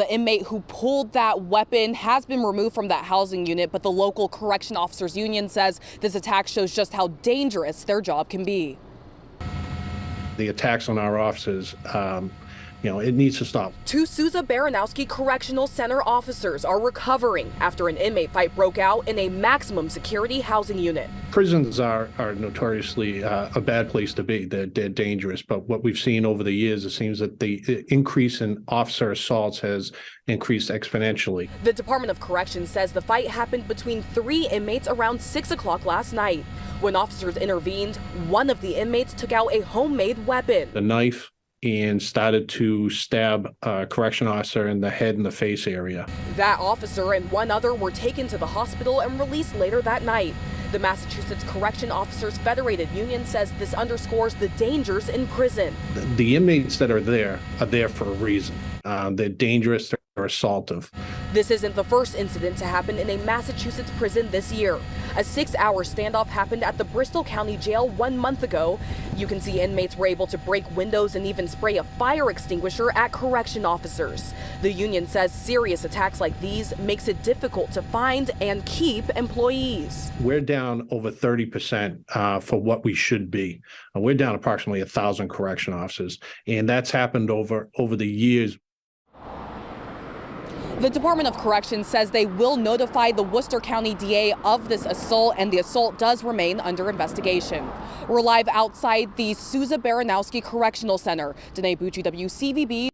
The inmate who pulled that weapon has been removed from that housing unit, but the local correction officers union says this attack shows just how dangerous their job can be. The attacks on our officers, um, you know, it needs to stop. Two Souza Baranowski Correctional Center officers are recovering after an inmate fight broke out in a maximum security housing unit. Prisons are, are notoriously uh, a bad place to be. They're, they're dangerous. But what we've seen over the years, it seems that the increase in officer assaults has increased exponentially. The Department of Corrections says the fight happened between three inmates around 6 o'clock last night. When officers intervened, one of the inmates took out a homemade weapon. The knife and started to stab a correction officer in the head and the face area. That officer and one other were taken to the hospital and released later that night. The Massachusetts Correction Officers Federated Union says this underscores the dangers in prison. The, inmates that are there are there for a reason. Uh, they're dangerous, they're assaultive. This isn't the first incident to happen in a Massachusetts prison this year. A six hour standoff happened at the Bristol County Jail one month ago. You can see inmates were able to break windows and even spray a fire extinguisher at correction officers. The union says serious attacks like these makes it difficult to find and keep employees. We're down over 30% uh, for what we should be. Uh, we're down approximately a thousand correction officers, and that's happened over over the years. The Department of Corrections says they will notify the Worcester County DA of this assault, and the assault does remain under investigation. We're live outside the Souza Baranowski Correctional Center. Danae Bucci, WCVB.